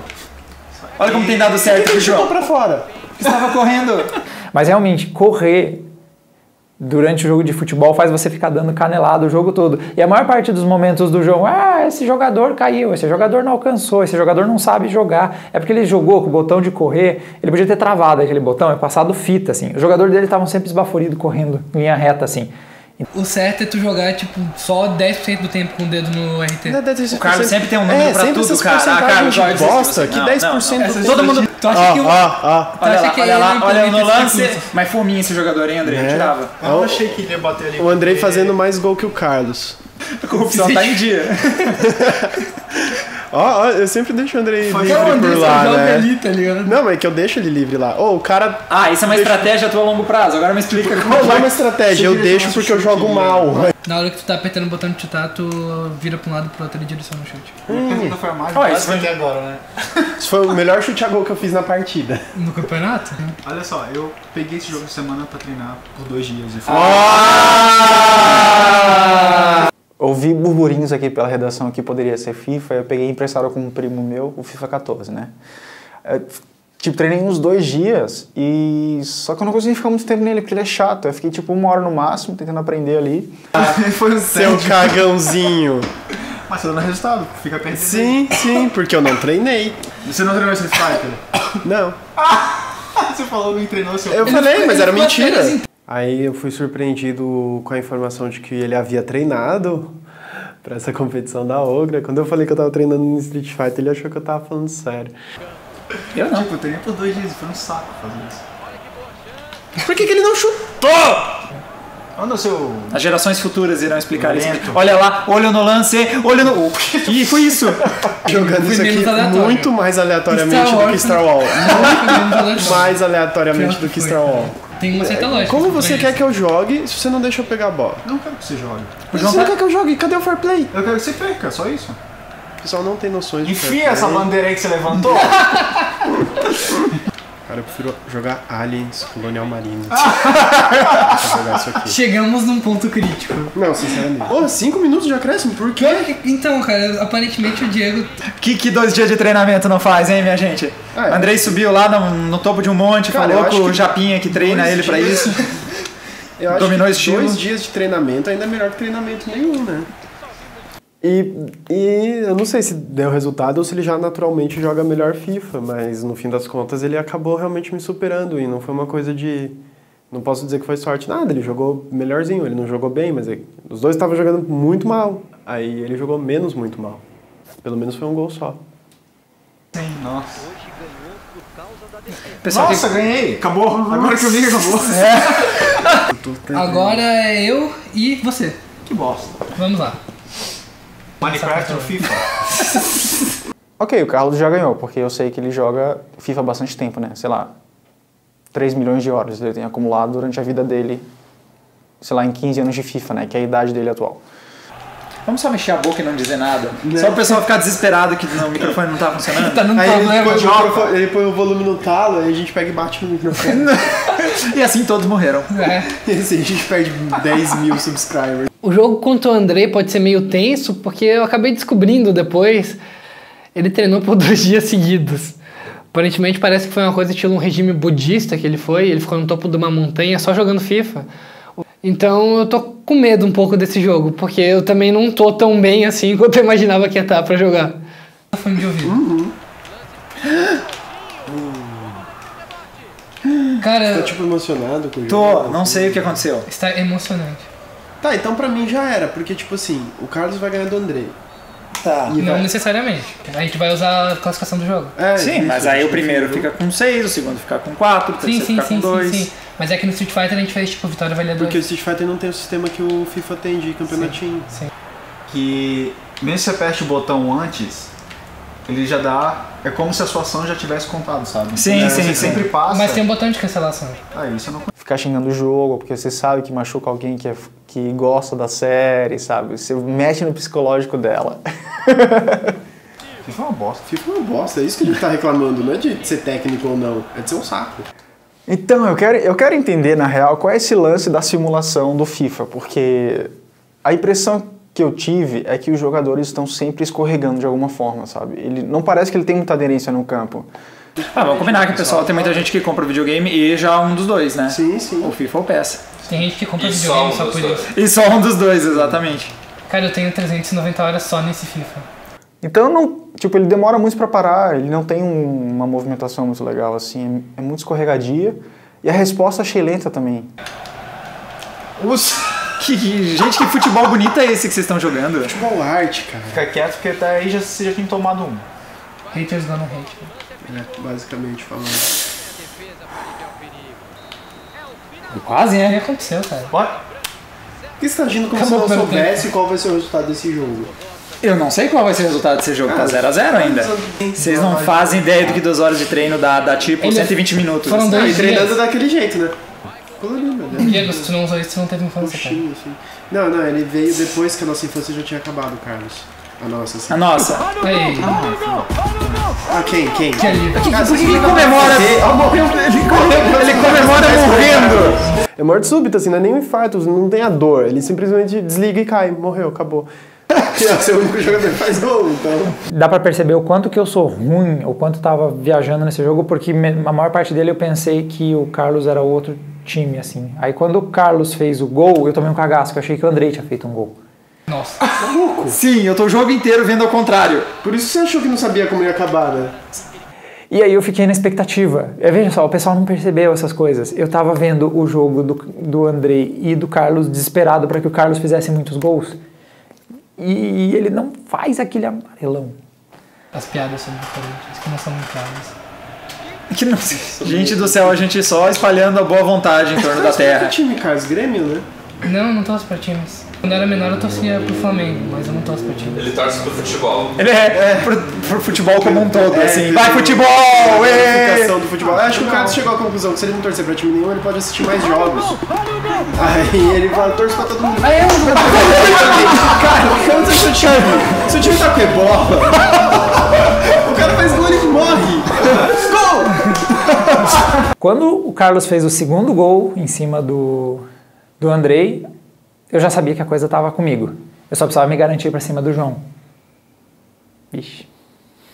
Olha como tem dado certo pro Ele chutou João. pra fora. Estava correndo. Mas realmente, correr durante o jogo de futebol faz você ficar dando canelada o jogo todo. E a maior parte dos momentos do jogo, ah, esse jogador caiu, esse jogador não alcançou, esse jogador não sabe jogar. É porque ele jogou com o botão de correr, ele podia ter travado aquele botão, é passado fita, assim. Os jogadores dele estavam sempre esbaforidos, correndo linha reta, assim. O certo é tu jogar, tipo, só 10% do tempo com o dedo no RT. O Carlos sempre tem um número é, pra sempre tudo, essas cara. Ah, de olha, bosta, que não, 10% não, do não. tempo. Todo mundo... Tu acha que o... Ó, ó. Olha acha lá, que olha ele lá, olha no lance. Mas fominha esse jogador, hein, André? É. Tirava. Eu não achei que ele ia bater ali. O Andrei porque- fazendo mais gol que o Carlos. [LAUGHS] A corrupção tá em dia. [LAUGHS] Ó, ó, eu sempre deixo o Andrei Foi livre Não, o André por lá, né? ali, tá ligado? Não, mas é que eu deixo ele livre lá. Ô, o cara. Ah, isso é uma estratégia tua a longo prazo. Agora me explica como Não é uma estratégia, eu deixo porque eu jogo mal. Na hora que tu tá apertando o botão de chutar, tu vira pra um lado e pro outro e direciona o chute. Pergunta foi a mais Ó, isso foi- até agora, né? Isso foi o melhor chute a gol que eu fiz na partida. No campeonato? Olha só, eu peguei esse jogo de semana pra treinar por dois dias. E foi Ouvi burburinhos aqui pela redação que poderia ser FIFA, eu peguei emprestado com um primo meu, o FIFA 14, né? Eu, tipo, treinei uns dois dias e só que eu não consegui ficar muito tempo nele, porque ele é chato. Eu fiquei tipo uma hora no máximo tentando aprender ali. [LAUGHS] foi um Seu cagãozinho. Mas você dando resultado, fica perdendo. Sim, sim, porque eu não treinei. Você não treinou Street Fighter? Não. [LAUGHS] Você falou que treinou seu. Eu Ele falei, mas era mentira. Aí eu fui surpreendido com a informação de que ele havia treinado pra essa competição da Ogra. Quando eu falei que eu tava treinando no Street Fighter, ele achou que eu tava falando sério. Eu não. Tipo, eu treinei por dois dias foi um saco fazer isso. Por que, que ele não chutou? É o seu. As gerações futuras irão explicar isso. Lento. Olha lá, olho no lance, olho no. Que foi isso? Jogando Foi isso aqui muito mais aleatoriamente Star do que Star Wars. Muito Muito mais aleatoriamente do que Star Wars. Tem uma certa lógica. Como você isso. quer que eu jogue se você não deixa eu pegar a bola? Não quero que você jogue. Você não quer que eu jogue? Cadê o fair play? Eu quero que você perca, só isso. O pessoal não tem noções de Enfia fair essa play. bandeira aí que você levantou. [LAUGHS] Cara, eu prefiro jogar Aliens Colonial Marines. [LAUGHS] Jogar isso aqui. Chegamos num ponto crítico. Não, sinceramente. Pô, 5 minutos de acréscimo? Por quê? Então, cara, aparentemente o Diego. Que, que dois dias de treinamento não faz, hein, minha gente? Ah, é. Andrei subiu lá no, no topo de um monte, Cara, falou com o Japinha que treina ele pra dias- isso. [LAUGHS] Eu acho Dominou que estilo. dois dias de treinamento ainda é melhor que treinamento nenhum, né? E, e eu não sei se deu resultado ou se ele já naturalmente joga melhor FIFA, mas no fim das contas ele acabou realmente me superando e não foi uma coisa de. Não posso dizer que foi sorte, nada, ele jogou melhorzinho, ele não jogou bem, mas ele- os dois estavam jogando muito mal. Aí ele jogou menos muito mal. Pelo menos foi um gol só. Nossa. Pessoal, Nossa, ganhei. Acabou. Agora que eu vi, acabou. [LAUGHS] Agora é eu e você. Que bosta. Vamos lá. Minecraft no FIFA. [LAUGHS] Ok, o Carlos já ganhou, porque eu sei que ele joga FIFA há bastante tempo, né? Sei lá, 3 milhões de horas ele tem acumulado durante a vida dele, sei lá, em 15 anos de FIFA, né? Que é a idade dele atual. Vamos só mexer a boca e não dizer nada. Só o pessoal ficar desesperado que o microfone não tá funcionando. [LAUGHS] Tá Aí ele problema. põe, ele põe o volume no talo, aí a gente pega e bate no microfone. [LAUGHS] E assim todos morreram. É. e assim a gente perde 10 mil subscribers. O jogo contra o André pode ser meio tenso, porque eu acabei descobrindo depois. Ele treinou por [LAUGHS] dois dias seguidos. Aparentemente parece que foi uma coisa estilo um regime budista que ele foi. Ele ficou no topo de uma montanha só jogando FIFA. Então eu tô com medo um pouco desse jogo, porque eu também não tô tão bem assim [LAUGHS] quanto eu imaginava que ia estar pra jogar. Fone de ouvido. Tá Cara, tipo emocionado com o Tô, jogo. não sei o que aconteceu. está emocionante. Tá, então pra mim já era, porque tipo assim, o Carlos vai ganhar do Andrei. Tá. E Não vai... necessariamente. A gente vai usar a classificação do jogo. É, Sim, isso, mas aí o primeiro viu? fica com 6, o segundo fica com 4, o Sim, terceiro sim, fica com sim, sim, 2. sim. Mas é que no Street Fighter a gente fez tipo vitória valia 2. Porque o Street Fighter não tem o sistema que o FIFA tem de campeonatinho. Que mesmo se você aperte o botão antes, ele já dá. É como se a sua ação já tivesse contado, sabe? Sim, Então, sim, você sim. sempre passa. Mas tem um botão de cancelação. Ah, isso eu não Ficar xingando o jogo, porque você sabe que machuca alguém que, é, que gosta da série, sabe? Você mexe no psicológico dela. [LAUGHS] FIFA é uma bosta. FIFA é uma bosta, é isso que a gente tá reclamando, não é de ser técnico ou não, é de ser um saco. Então, eu quero, eu quero entender, na real, qual é esse lance da simulação do FIFA, porque a impressão que eu tive é que os jogadores estão sempre escorregando de alguma forma, sabe? Ele não parece que ele tem muita aderência no campo. Ah, vamos combinar que o pessoal tem muita gente que compra videogame e já um dos dois, né? Sim, sim. O FIFA ou o PES. Tem gente que compra E videogame só só um por dos isso. E só um dos dois, exatamente. Cara, eu tenho 390 horas só nesse FIFA. Então, não, tipo, ele demora muito pra parar, ele não tem um- uma movimentação muito legal, assim, é muito escorregadia. E a resposta achei lenta também. Que, [LAUGHS] que- gente, que futebol bonito é esse que vocês estão jogando? Futebol arte, cara. Fica quieto, porque até aí já, você já tem tomado um. Haters gonna hate. É, basicamente falando. Quase, O que né? aconteceu, cara? Por que você tá agindo como Acabou se não o soubesse qual vai ser o resultado desse jogo? Eu não sei qual vai ser o resultado desse jogo, tá 0x0 ainda. Vocês não fazem ideia do que duas horas de treino dá, dá tipo Ele- 120 minutos. foram dois- Ah, e treinando daquele jeito, né? Né? Diego, se tu não usou isso, tu não teve infância, cara. Roxinho, assim. Não, não, ele veio depois que a nossa infância já tinha acabado, Carlos. A nossa, assim. A nossa. Aí, Ah, quem? Quem? que alívio. Por que ele comemora? Ele comemora morrendo. É morte súbita, assim, não é nem um infarto, não tem a dor. Ele simplesmente desliga e cai, morreu, acabou. [LAUGHS] Você é o único jogador que faz gol, então. Dá pra perceber o quanto que eu sou ruim, o quanto eu tava viajando nesse jogo, porque a maior parte dele eu pensei que o Carlos era outro time, assim. Aí quando o Carlos fez o gol, eu tomei um cagaço, que eu achei que o Andrei tinha feito um gol. Nossa. Sim, eu tô o jogo inteiro vendo ao contrário. Por isso você achou que não sabia como ia acabar, né? E aí eu fiquei na expectativa. É, veja só, o pessoal não percebeu essas coisas. Eu tava vendo o jogo do, do Andrei e do Carlos desesperado para que o Carlos fizesse muitos gols. E ele não faz aquele amarelão. As piadas sobre o Corinthians, que não são muito claras. Que não- [LAUGHS] Gente do céu, a gente só espalhando a boa vontade em torno da Que terra. time, Carlos? Grêmio, né? Não, não torço pra times. Quando eu era menor eu torcia pro Flamengo, mas eu não torço pra times. Ele torce pro futebol. Ele é, pro, pro futebol como um todo, assim. É, Vai futebol! ê! Classificação do futebol. Eu acho que o Carlos chegou à conclusão que se ele não torcer pra time nenhum, ele pode assistir mais jogos. Aí ele fala, torce pra todo mundo. Aí eu Cara, o que acontece com o seu time? Seu time tá com ebola. O cara faz gol e ele morre. Gol! Quando o Carlos fez o segundo gol em cima do, do Andrei, eu já sabia que a coisa estava comigo. Eu só precisava me garantir para cima do João. Vixe.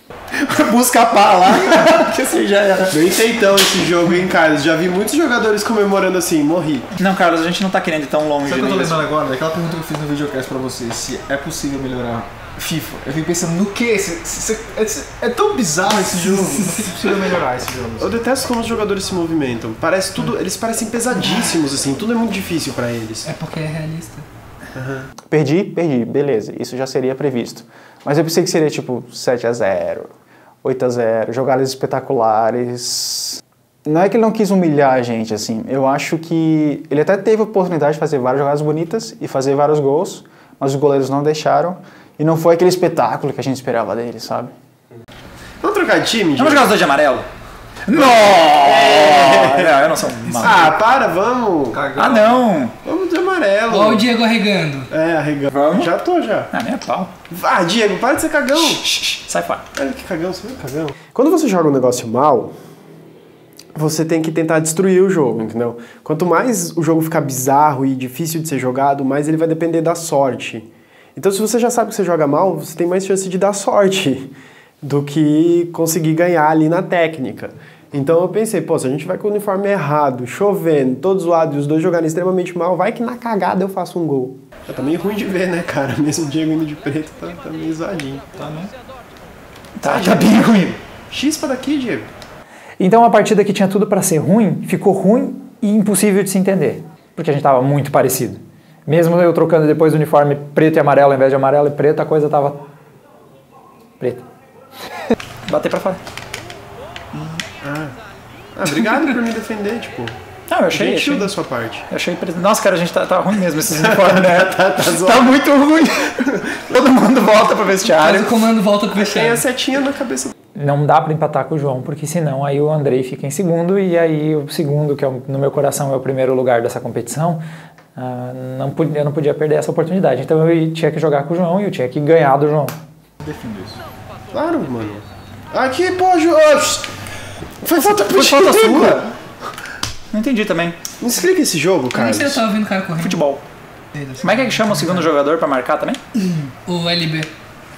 [LAUGHS] Busca a pá lá, [LAUGHS] que assim já era. Bem feitão esse jogo, hein, Carlos? Já vi muitos jogadores comemorando assim, morri. Não, Carlos, a gente não tá querendo ir tão longe. Sabe o que eu tô né? lembrando agora? Daquela pergunta que eu fiz no videocast pra você, se é possível melhorar FIFA. Eu fiquei pensando no que? É, tão bizarro esse jogo. [LAUGHS] Não sei se possível melhorar esse jogo. Eu detesto como os jogadores se movimentam. Parece tudo, eles parecem pesadíssimos assim, tudo é muito difícil pra eles. É porque é realista. Perdi, perdi, beleza, isso já seria previsto. Mas eu pensei que seria tipo 7 a 0 8 a 0 jogadas espetaculares. Não é que ele não quis humilhar a gente, assim. Eu acho que ele até teve a oportunidade de fazer várias jogadas bonitas e fazer vários gols, mas os goleiros não deixaram. E não foi aquele espetáculo que a gente esperava dele, sabe? Vamos trocar de time, Vamos jogar os dois de amarelo? Não! Não, eu não sou maluco. Ah, para, vamos. Ah, não! Vamos de amarelo. Olha o Diego arregando. É, arregão. Vamos? Já tô, já. Ah, nem é pau. Ah, Diego, para de ser cagão. Sai fora. Olha que cagão, você viu cagão? Quando você joga um negócio mal, você tem que tentar destruir o jogo, entendeu? Quanto mais o jogo ficar bizarro e difícil de ser jogado, mais ele vai depender da sorte. Então, se você já sabe que você joga mal, você tem mais chance de dar sorte do que conseguir ganhar ali na técnica. Então eu pensei, pô, se a gente vai com o uniforme errado, chovendo, todo zoado e os dois jogarem extremamente mal, vai que na cagada eu faço um gol. Tá meio ruim de ver, né, cara? [LAUGHS] Mesmo o Diego indo de preto, tá, tá meio zoadinho. Tá, tá bem ruim. Chispa daqui, Diego. Então a partida que tinha tudo para ser ruim, ficou ruim e impossível de se entender, porque a gente estava muito parecido. Mesmo eu trocando depois o uniforme preto e amarelo ao invés de amarelo e preto, a coisa tava preta. [LAUGHS] Bater pra fora. Ah, obrigado por me defender, tipo. Não, eu achei. Gentil achei da sua parte. eu achei Nossa, cara, a gente tá, tá ruim mesmo esses [LAUGHS] uniformes, né? Tá, tá Tá muito ruim. [LAUGHS] Todo mundo volta pro vestiário. o comando volta pro Tem a vestiário. setinha na cabeça. Não dá para empatar com o João, porque senão aí o Andrei fica em segundo e aí o segundo, que é o- no meu coração é o primeiro lugar dessa competição, ah, não podia, eu não podia perder essa oportunidade. Então eu tinha que jogar com o João e eu tinha que ganhar do João. Claro, mano. Aqui, pô. Oxi. Foi falta pro Foi falta sua? Não entendi também. Me explica esse jogo, Eu nem Carlos. sei se eu tava vendo o cara correndo. Futebol. Como é que, é que chama o segundo jogador pra marcar também? O LB.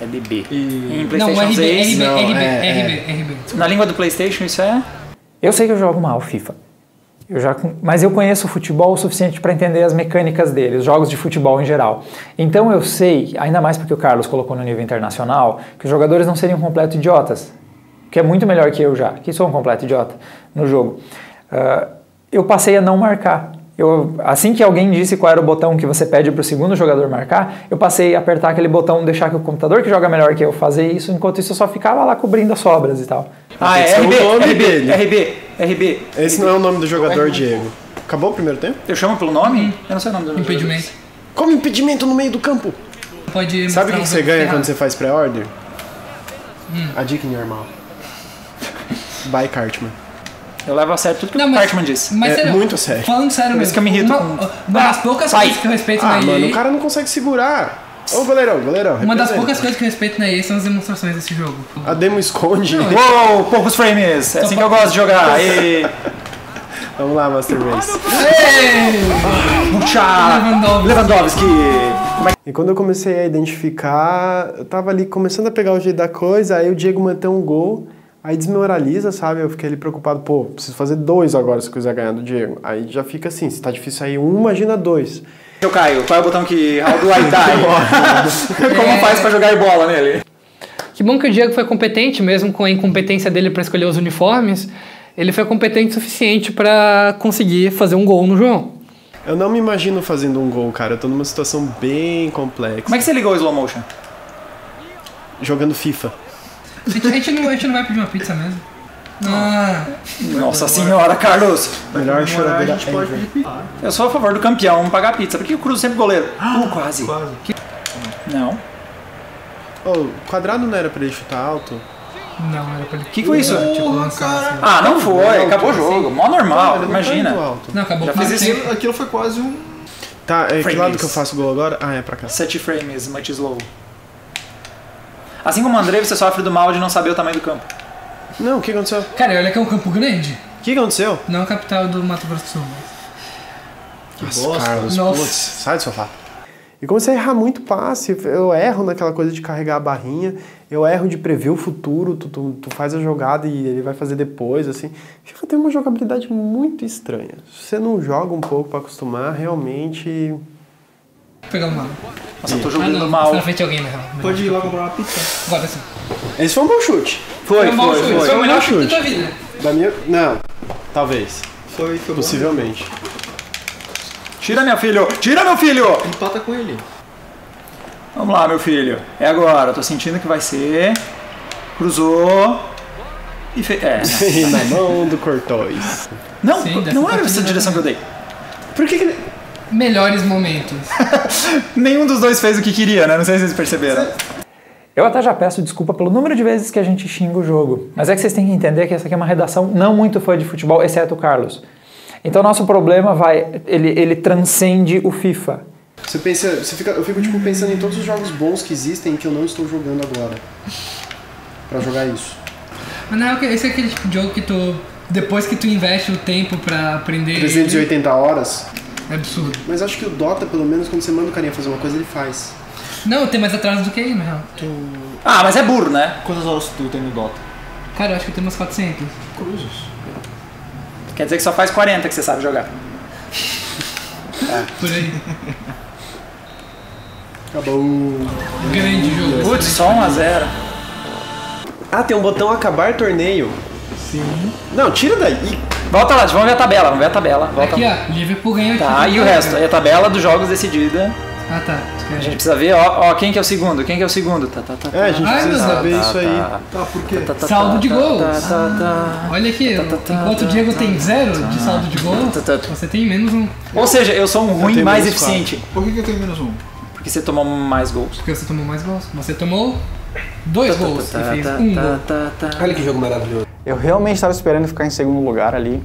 LB. Em Não, PlayStation o RB, 6. RB, Não, RB, é, RB, RB. Na língua do PlayStation, isso é. Eu sei que eu jogo mal FIFA. Eu já, mas eu conheço o futebol o suficiente para entender as mecânicas dele, os jogos de futebol em geral. Então eu sei, ainda mais porque o Carlos colocou no nível internacional, que os jogadores não seriam completo idiotas, que é muito melhor que eu já, que sou um completo idiota no jogo. Ah, eu passei a não marcar. Eu, assim que alguém disse qual era o botão que você pede para o segundo jogador marcar, eu passei a apertar aquele botão, deixar que o computador que joga melhor que eu fazer isso, enquanto isso eu só ficava lá cobrindo as sobras e tal. Ah, é Esse é o RB, nome RB, dele. RB, RB. Esse não é o nome do jogador, Diego. Acabou o primeiro tempo? Eu chamo pelo nome? Eu não sei o nome do jogador. Impedimento. Como impedimento no meio do campo. Pode Sabe o que, você ganha quando você faz pré-order? A dica normal. [LAUGHS] By Cartman. Eu levo a sério tudo que Não, o Cartman disse. Mas É sério, muito sério. Falando sério Por mesmo. isso que eu me irrito uma, com- uma das poucas sai. coisas que eu respeito Ah, na mano, EA. o cara não consegue segurar. Ô, goleirão, goleirão. Uma das poucas coisas que eu respeito na EA são as demonstrações desse jogo. A demo esconde. [LAUGHS] Uou, poucos frames. É assim que eu gosto de jogar. [LAUGHS] Aê. Vamos lá, Master Race. Puxa. Lewandowski. É E quando eu comecei a identificar, eu tava ali começando a pegar o jeito da coisa, aí o Diego mantém um gol, aí desmoraliza, sabe? Eu fiquei ali preocupado, pô, preciso fazer dois agora se quiser ganhar do Diego. Aí já fica assim, se tá difícil aí um, imagina dois. eu caio? Qual é o botão que. How do I die? [LAUGHS] [LAUGHS] Como faz pra jogar bola nele? Que bom que o Diego foi competente, mesmo com a incompetência dele para escolher os uniformes. Ele foi competente o suficiente para conseguir fazer um gol no João. Eu não me imagino fazendo um gol, cara. Eu tô numa situação bem complexa. Como é que você ligou o slow motion? Jogando FIFA. A gente, a gente não, a gente não vai pedir uma pizza mesmo. Ah, Nossa senhora, Carlos. Melhor A choradeira gente pode ever. pedir pizza. Eu sou a favor do campeão pagar pizza. Por que o Cruz sempre goleiro? Uh, quase. Quase. Não. Ô, o quadrado não era pra ele chutar alto? não, era pra ele. O que, que foi isso? Tipo, lançar assim. Ah, não foi. Acabou o jogo. Mó normal. Não tá Imagina. Não, acabou Já com fiz isso. Aquilo, aquilo foi quase um. Tá, é, que lado que eu faço gol agora? Ah, é pra cá. Sete frames, much slow. Assim como o Andrei, você sofre do mal de não saber o tamanho do campo. Não, o que aconteceu? Cara, olha que é um campo grande. O que aconteceu? Não a capital do Mato Grosso do Sul. mas- Nossa, bosta. Carlos, Nossa. putz, sai do sofá. E comecei a errar muito passe, eu erro naquela coisa de carregar a barrinha, eu erro de prever o futuro, tu, tu, tu faz a jogada e ele vai fazer depois, assim. Fica tem uma jogabilidade muito estranha. Se você não joga um pouco pra acostumar, realmente... Vou pegar uma. Nossa, eu tô Ah, jogando não, mal. Foi na frente alguém, na real. Pode ir lá comprar uma pizza. Agora sim. Esse foi um bom chute. Foi, um mau foi, chute. foi. Foi o melhor chute da vida. Da minha... Não, talvez. Foi, foi bom. Possivelmente. Tira, meu filho! Tira, meu filho! Empata com ele. Vamos lá, meu filho. É agora. Eu tô sentindo que vai ser. Cruzou. E fez. É. [LAUGHS] Na mão do Cortóis. Não, Sim, não, era essa direção que eu dei. Por que que ele... Melhores momentos. [LAUGHS] Nenhum dos dois fez o que queria, né? Não sei se vocês perceberam. Eu até já peço desculpa pelo número de vezes que a gente xinga o jogo. Mas é que vocês têm que entender que essa aqui é uma redação não muito fã de futebol, exceto o Carlos. Então nosso problema vai. Ele, ele transcende o FIFA. Você pensa, você fica, eu fico tipo pensando em todos os jogos bons que existem que eu não estou jogando agora. Pra jogar isso. Mas na real, esse é aquele tipo de jogo que tu. Depois que tu investe o tempo pra aprender. ele, 380 horas. É absurdo. Mas acho que o Dota, pelo menos, quando você manda o carinha fazer uma coisa, ele faz. Não, tem mais atraso do que aí, na real. Ah, mas é burro, né? Quantas horas tu tem no Dota? Cara, eu acho que tem umas 400. Cruzes. Quer dizer que só faz 40 que você sabe jogar. [LAUGHS] Por aí. Acabou. Grande jogo. Putz, só 1 a 0 Ah, tem um botão acabar torneio. Sim. Não, tira daí. Volta lá, vamos ver a tabela, vamos ver a tabela. Volta Aqui, ó, Liverpool ganhou aqui. Tá, e o resto? Aí a tabela dos jogos decidida. Ah, tá. A gente precisa ver, ó, ó, quem que é o segundo, quem que é o segundo. Tá, tá, tá, É, a gente Ai, precisa meu saber Deus. isso aí. Tá, por quê? tá, tá, Saldo tá, de tá, gols. Tá, tá, tá. Olha aqui, enquanto o Diego tem zero de saldo de gol, Tá, tá, tá. você tem menos um. Ou seja, eu sou um ruim mais eficiente. Por que, que eu tenho menos um? Porque você tomou mais gols. Porque você tomou mais gols. Você tomou dois gols e fez um gol. Olha que jogo maravilhoso. Eu realmente estava esperando ficar em segundo lugar ali,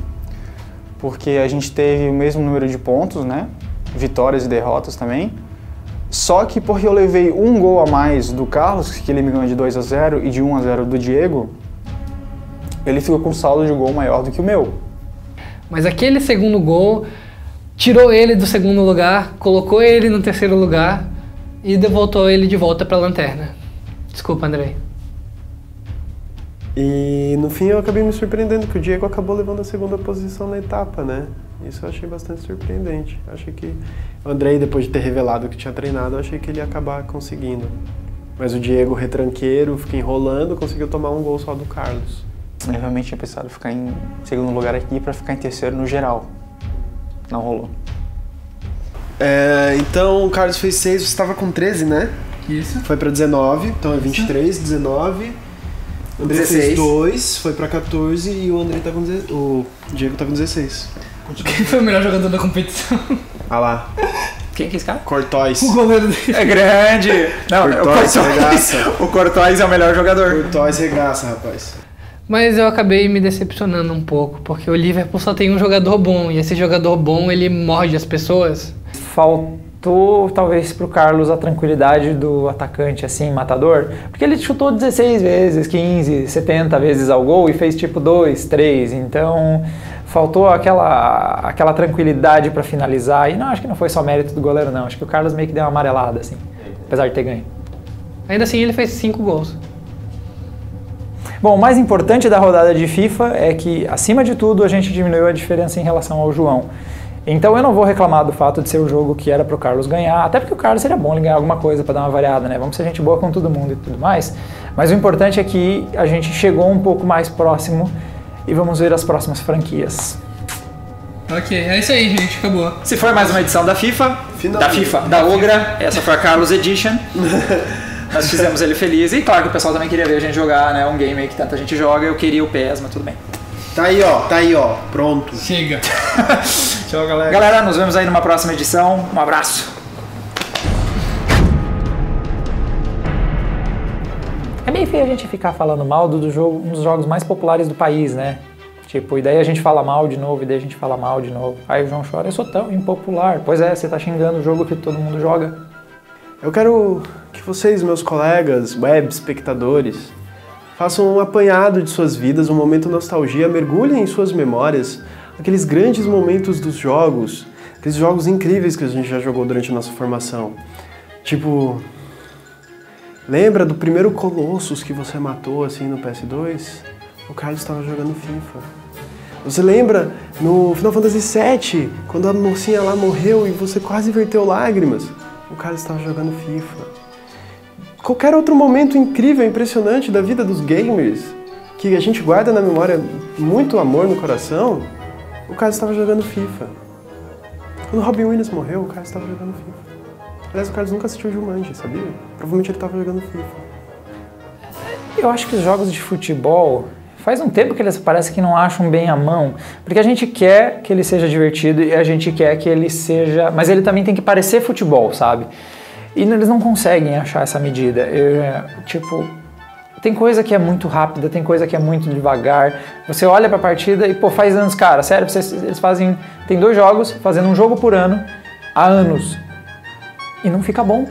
porque a gente teve o mesmo número de pontos, né? Vitórias e derrotas também. Só que porque eu levei um gol a mais do Carlos, que ele me ganhou de 2 a 0 e de 1 a 0 do Diego, ele ficou com um saldo de gol maior do que o meu. Mas aquele segundo gol tirou ele do segundo lugar, colocou ele no terceiro lugar e voltou ele de volta pra lanterna. Desculpa, Andrei. E no fim eu acabei me surpreendendo que o Diego acabou levando a segunda posição na etapa, né? Isso eu achei bastante surpreendente. Achei que o Andrei, depois de ter revelado que tinha treinado, eu achei que ele ia acabar conseguindo. Mas o Diego, retranqueiro, fica enrolando, conseguiu tomar um gol só do Carlos. Eu realmente tinha pensado em ficar em segundo lugar aqui para ficar em terceiro no geral. Não rolou. É, então o Carlos fez 6, você estava com 13, né? Isso. Foi pra 19, então é 23, 19. O André 16. fez 2, foi pra 14 e o André tá com 16. O Diego tá com 16. Quem foi o melhor jogador da competição? Ah lá, Quem que é esse cara? Cortóis. O goleiro dele. É grande! Não, o Courtois, Cortois, regaça. o Cortois é o melhor jogador. Cortóis regaça, rapaz. Mas eu acabei me decepcionando um pouco, porque o Liverpool só tem um jogador bom, e esse jogador bom ele morde as pessoas. Faltou, talvez, pro Carlos a tranquilidade do atacante, assim, matador. Porque ele chutou 16 vezes, 15, 70 vezes ao gol e fez tipo 2, 3. Então, faltou aquela, aquela tranquilidade para finalizar. E não, acho que não foi só mérito do goleiro, não. Acho que o Carlos meio que deu uma amarelada, assim, apesar de ter ganho. Ainda assim, ele fez cinco gols. Bom, o mais importante da rodada de FIFA é que, acima de tudo, a gente diminuiu a diferença em relação ao João. Então eu não vou reclamar do fato de ser o jogo que era pro Carlos ganhar, até porque o Carlos seria bom ele ganhar alguma coisa para dar uma variada, né? Vamos ser gente boa com todo mundo e tudo mais. Mas o importante é que a gente chegou um pouco mais próximo e vamos ver as próximas franquias. Ok, é isso aí, gente. Acabou. Se foi mais uma edição da FIFA, Final. da FIFA, da Ogra, essa foi a Carlos Edition. [LAUGHS] Nós fizemos ele feliz e claro que o pessoal também queria ver a gente jogar, né? Um game aí que tanta gente joga, eu queria o PS, mas tudo bem. Tá aí, ó, tá aí, ó, pronto. Chega. [LAUGHS] Tchau, galera. Galera, nos vemos aí numa próxima edição. Um abraço. É meio feio a gente ficar falando mal do, do jogo, um dos jogos mais populares do país, né? Tipo, e daí a gente fala mal de novo, e daí a gente fala mal de novo. Aí o João chora, eu sou tão impopular. Pois é, você tá xingando o jogo que todo mundo joga. Eu quero que vocês, meus colegas, web espectadores, façam um apanhado de suas vidas, um momento nostalgia, mergulhem em suas memórias, aqueles grandes momentos dos jogos, aqueles jogos incríveis que a gente já jogou durante a nossa formação. Tipo, lembra do primeiro Colossus que você matou assim no PS2? O Carlos estava jogando FIFA. Você lembra no Final Fantasy VII, quando a mocinha lá morreu e você quase verteu lágrimas? O Carlos estava jogando FIFA. Qualquer outro momento incrível, impressionante da vida dos gamers, que a gente guarda na memória muito amor no coração, o Carlos estava jogando FIFA. Quando o Robin Williams morreu, o Carlos estava jogando FIFA. Aliás, o Carlos nunca assistiu Jumanji, sabia? Provavelmente ele estava jogando FIFA. Eu acho que os jogos de futebol faz um tempo que eles parece que não acham bem a mão, porque a gente quer que ele seja divertido e a gente quer que ele seja, mas ele também tem que parecer futebol, sabe? E eles não conseguem achar essa medida. Eu, tipo, tem coisa que é muito rápida, tem coisa que é muito devagar. Você olha pra partida e, pô, faz anos, cara, sério, vocês, eles fazem. Tem dois jogos, fazendo um jogo por ano, há anos. E não fica bom.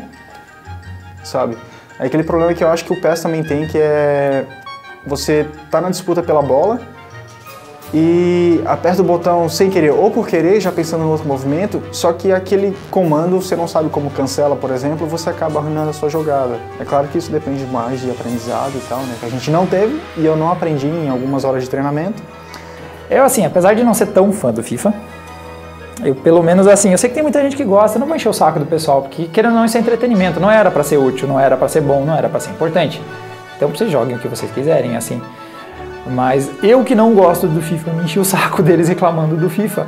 sabe? É aquele problema que eu acho que o PES também tem, que é você tá na disputa pela bola e aperta o botão sem querer ou por querer, já pensando no outro movimento, só que aquele comando você não sabe como cancela, por exemplo, você acaba arruinando a sua jogada. É claro que isso depende mais de aprendizado e tal, né? Que a gente não teve e eu não aprendi em algumas horas de treinamento. Eu, assim, apesar de não ser tão fã do FIFA, eu pelo menos assim, eu sei que tem muita gente que gosta, não vou encher o saco do pessoal, porque querendo ou não, isso é entretenimento, não era pra ser útil, não era pra ser bom, não era pra ser importante. Então vocês joguem o que vocês quiserem, assim. Mas eu que não gosto do FIFA, me enchi o saco [LAUGHS] deles reclamando do FIFA.